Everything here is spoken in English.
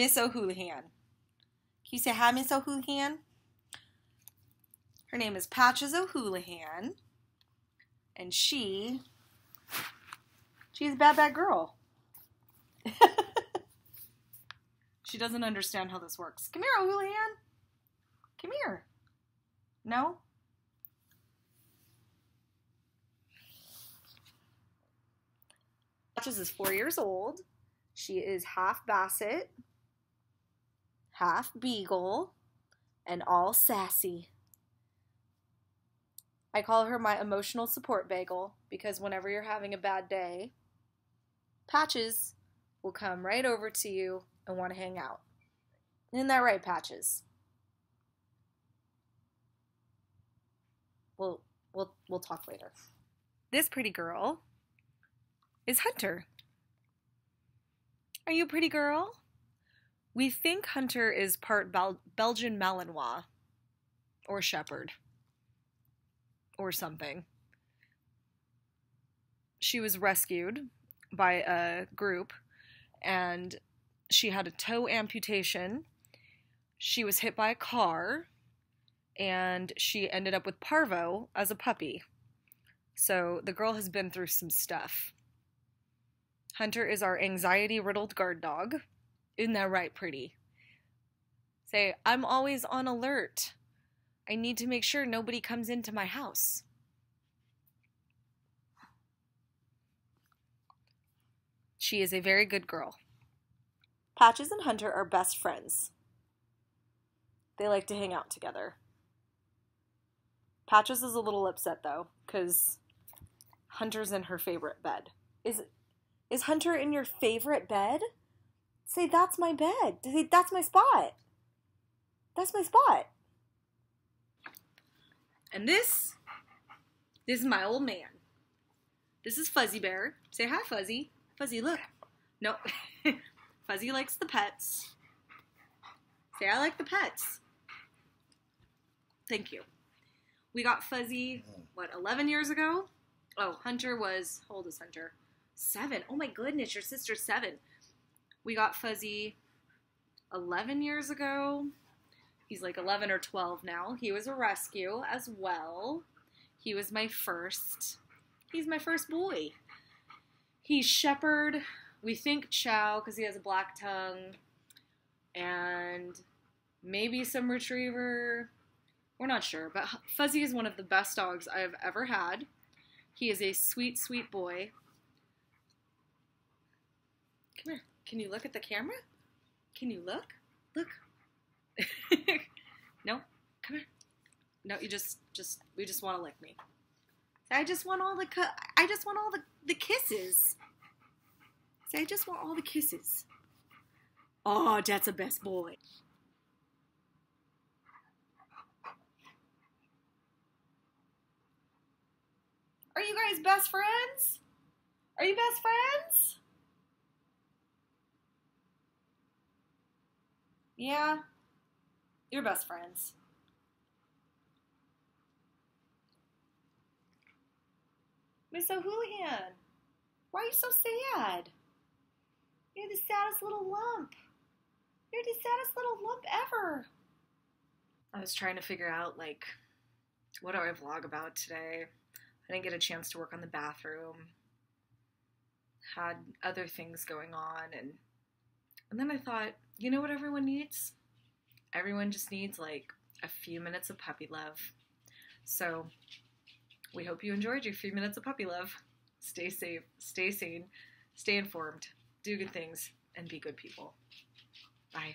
Miss O'Houlihan. Can you say hi, Miss O'Houlihan? Her name is Patches O'Houlihan, and she she's a bad bad girl. she doesn't understand how this works. Come here, O'Houlihan. Come here. No? Patches is four years old. She is half Basset, half Beagle, and all sassy. I call her my emotional support bagel because whenever you're having a bad day, Patches will come right over to you and want to hang out. Isn't that right, Patches? We'll we'll we'll talk later. This pretty girl is Hunter. Are you a pretty girl? We think Hunter is part Bel- Belgian Malinois or Shepherd or something. She was rescued by a group and she had a toe amputation. She was hit by a car and she ended up with parvo as a puppy. So the girl has been through some stuff. Hunter is our anxiety riddled guard dog. Isn't that right, pretty? Say, I'm always on alert. I need to make sure nobody comes into my house. She is a very good girl. Patches and Hunter are best friends. They like to hang out together. Patches is a little upset though, because Hunter's in her favorite bed. Is is Hunter in your favorite bed? Say that's my bed. Say that's my spot. That's my spot. And this, this is my old man. This is Fuzzy Bear. Say hi, Fuzzy. Fuzzy, look. No, Fuzzy likes the pets. Say I like the pets. Thank you. We got Fuzzy, mm. what, 11 years ago? Oh, Hunter was, how old is Hunter? Seven. Oh my goodness, your sister's seven. We got Fuzzy 11 years ago. He's like 11 or 12 now. He was a rescue as well. He was my first. He's my first boy. He's shepherd. We think chow because he has a black tongue. And maybe some retriever. We're not sure. But Fuzzy is one of the best dogs I have ever had. He is a sweet, sweet boy. Come here. Can you look at the camera? Can you look? Look. no, come here. No, you just, just, we just want to lick me. I just want all the, I just want all the, the kisses. Say, I just want all the kisses. Oh, that's a best boy. Are you guys best friends? Are you best friends? Yeah, you're best friends. Miss O'Houlihan, why are you so sad? You're the saddest little lump. You're the saddest little lump ever. I was trying to figure out, like, what do I vlog about today? I didn't get a chance to work on the bathroom. Had other things going on, and and then I thought, you know what everyone needs? Everyone just needs like a few minutes of puppy love. So we hope you enjoyed your few minutes of puppy love. Stay safe, stay sane, stay informed, do good things, and be good people. Bye.